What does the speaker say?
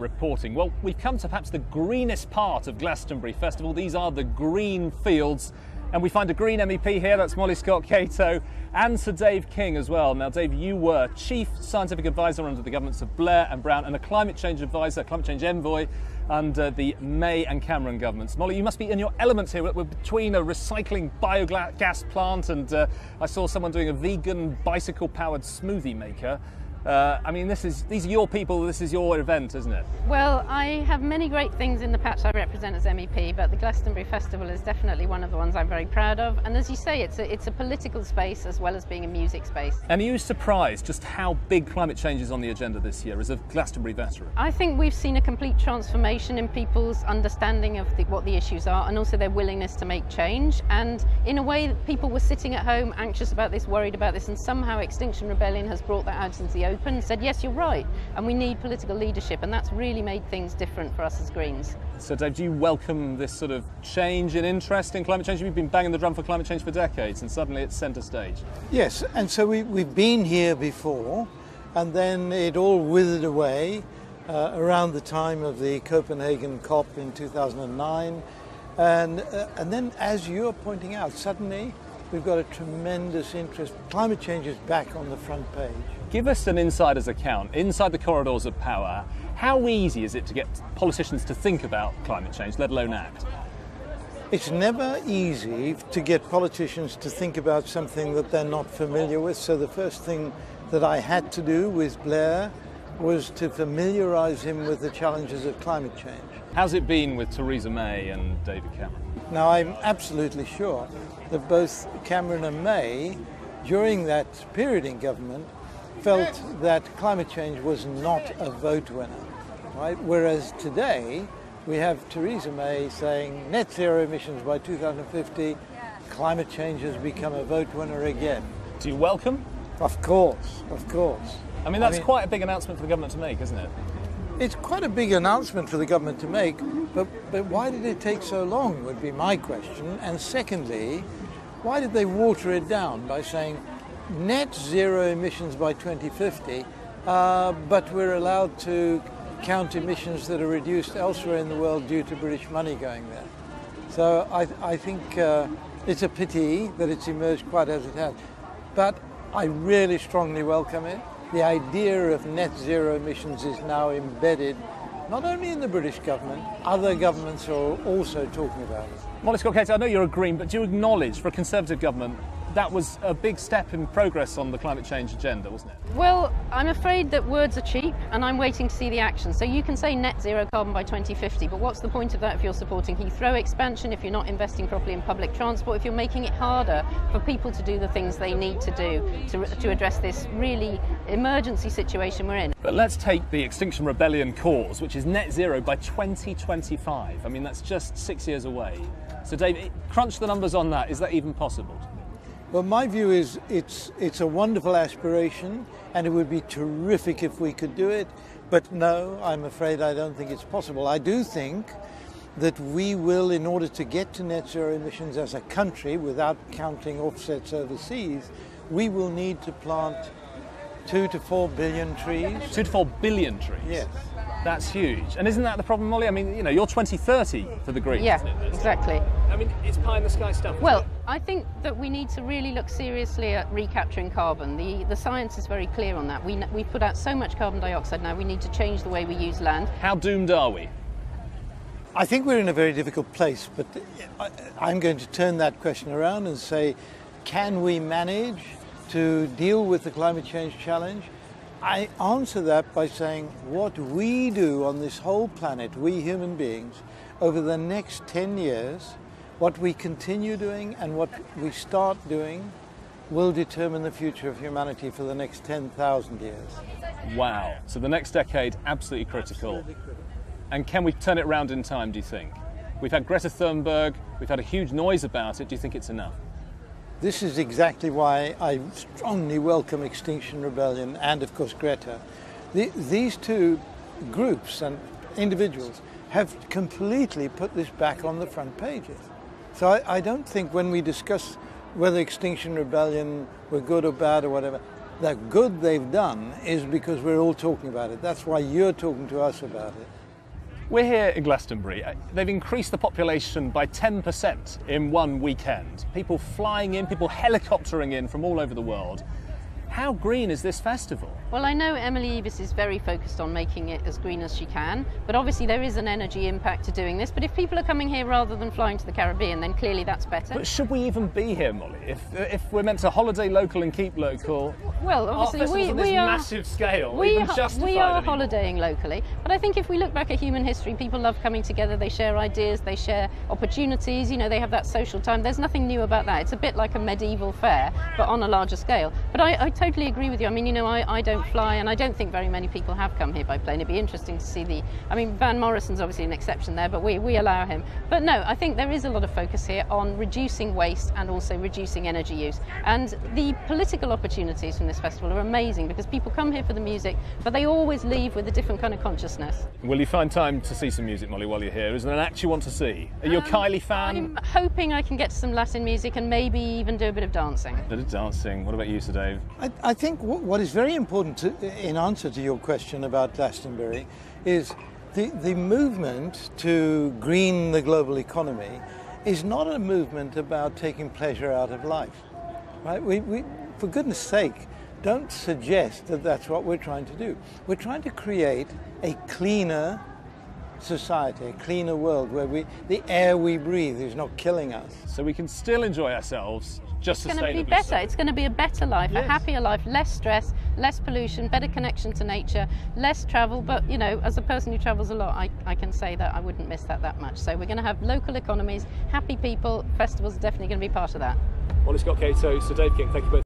reporting. Well, we've come to perhaps the greenest part of Glastonbury Festival. These are the green fields. And we find a Green MEP here, that's Molly Scott Cato, and Sir Dave King as well. Now, Dave, you were Chief Scientific Advisor under the governments of Blair and Brown and a Climate Change Advisor, Climate Change Envoy under the May and Cameron governments. Molly, you must be in your elements here. We're between a recycling biogas plant and uh, I saw someone doing a vegan bicycle powered smoothie maker. Uh, I mean, this is these are your people. This is your event, isn't it? Well, I have many great things in the patch I represent as MEP, but the Glastonbury Festival is definitely one of the ones I'm very proud of. And as you say, it's a, it's a political space as well as being a music space. And are you surprised just how big climate change is on the agenda this year as a Glastonbury veteran? I think we've seen a complete transformation in people's understanding of the, what the issues are, and also their willingness to make change. And in a way, people were sitting at home anxious about this, worried about this, and somehow Extinction Rebellion has brought that out into the open and said, yes, you're right, and we need political leadership, and that's really made things different for us as Greens. So, Dave, do you welcome this sort of change in interest in climate change? We've been banging the drum for climate change for decades, and suddenly it's centre stage. Yes, and so we, we've been here before, and then it all withered away uh, around the time of the Copenhagen COP in 2009. And, uh, and then, as you're pointing out, suddenly we've got a tremendous interest. Climate change is back on the front page. Give us an insider's account, inside the corridors of power. How easy is it to get politicians to think about climate change, let alone act? It's never easy to get politicians to think about something that they're not familiar with. So the first thing that I had to do with Blair was to familiarise him with the challenges of climate change. How's it been with Theresa May and David Cameron? Now, I'm absolutely sure that both Cameron and May, during that period in government, felt that climate change was not a vote winner, right? Whereas today we have Theresa May saying net zero emissions by 2050, climate change has become a vote winner again. Do you welcome? Of course, of course. I mean, that's I mean, quite a big announcement for the government to make, isn't it? It's quite a big announcement for the government to make, but, but why did it take so long would be my question. And secondly, why did they water it down by saying net zero emissions by 2050, uh, but we're allowed to count emissions that are reduced elsewhere in the world due to British money going there. So I, I think uh, it's a pity that it's emerged quite as it has. But I really strongly welcome it. The idea of net zero emissions is now embedded not only in the British government, other governments are also talking about it. Molly Scott Cato, I know you're a Green, but do you acknowledge for a Conservative government that was a big step in progress on the climate change agenda, wasn't it? Well, I'm afraid that words are cheap and I'm waiting to see the action. So you can say net zero carbon by 2050, but what's the point of that if you're supporting Heathrow expansion, if you're not investing properly in public transport, if you're making it harder for people to do the things they need to do to, to address this really emergency situation we're in? But let's take the Extinction Rebellion cause, which is net zero by 2025. I mean, that's just six years away. So, Dave, crunch the numbers on that. Is that even possible? Well, my view is it's, it's a wonderful aspiration and it would be terrific if we could do it. But no, I'm afraid I don't think it's possible. I do think that we will, in order to get to net zero emissions as a country without counting offsets overseas, we will need to plant two to four billion trees. Two to four billion trees? Yes. That's huge. And isn't that the problem, Molly? I mean, you know, you're 2030 for the Greens. Yeah, exactly. I mean, it's pie in the sky stuff. Well, I think that we need to really look seriously at recapturing carbon. The, the science is very clear on that. We, we put out so much carbon dioxide now, we need to change the way we use land. How doomed are we? I think we're in a very difficult place, but uh, I'm going to turn that question around and say, can we manage to deal with the climate change challenge? I answer that by saying what we do on this whole planet, we human beings, over the next 10 years, what we continue doing and what we start doing will determine the future of humanity for the next 10,000 years. Wow. So the next decade, absolutely critical. Absolutely critical. And can we turn it around in time, do you think? We've had Greta Thunberg, we've had a huge noise about it. Do you think it's enough? This is exactly why I strongly welcome Extinction Rebellion and, of course, Greta. The, these two groups and individuals have completely put this back on the front pages. So I, I don't think when we discuss whether Extinction Rebellion were good or bad or whatever, the good they've done is because we're all talking about it. That's why you're talking to us about it. We're here in Glastonbury. Uh, They've increased the population by 10% in one weekend. People flying in, people helicoptering in from all over the world. How green is this festival? Well, I know Emily Eavis is very focused on making it as green as she can, but obviously there is an energy impact to doing this. But if people are coming here rather than flying to the Caribbean, then clearly that's better. But should we even be here, Molly? If, uh, if we're meant to holiday local and keep local, well, obviously we, on this we are massive scale we, ho- we are anymore? holidaying locally, but I think if we look back at human history, people love coming together. They share ideas, they share opportunities. You know, they have that social time. There's nothing new about that. It's a bit like a medieval fair, but on a larger scale. But I, I totally agree with you. I mean, you know, I, I don't fly, and I don't think very many people have come here by plane. It'd be interesting to see the. I mean, Van Morrison's obviously an exception there, but we, we allow him. But no, I think there is a lot of focus here on reducing waste and also reducing energy use. And the political opportunities from this festival are amazing because people come here for the music, but they always leave with a different kind of consciousness. Will you find time to see some music, Molly, while you're here? Is there an act you want to see? Are you a Um, Kylie fan? I'm hoping I can get some Latin music and maybe even do a bit of dancing. A bit of dancing. What about you, Sir Dave? I, I think what, is very important to, in answer to your question about Glastonbury is the, the movement to green the global economy is not a movement about taking pleasure out of life. Right? We, we, for goodness sake, don't suggest that that's what we're trying to do. We're trying to create a cleaner society, a cleaner world where we, the air we breathe is not killing us. So we can still enjoy ourselves, just It's going to sustainably. be better. so. It's going to be a better life, Yes. a happier life, less stress, less pollution, better connection to nature, less travel. But, you know, as a person who travels a lot, I, I can say that I wouldn't miss that that much. So we're going to have local economies, happy people. Festivals are definitely going to be part of that. Molly Scott Cato, Sir Dave King, thank you both.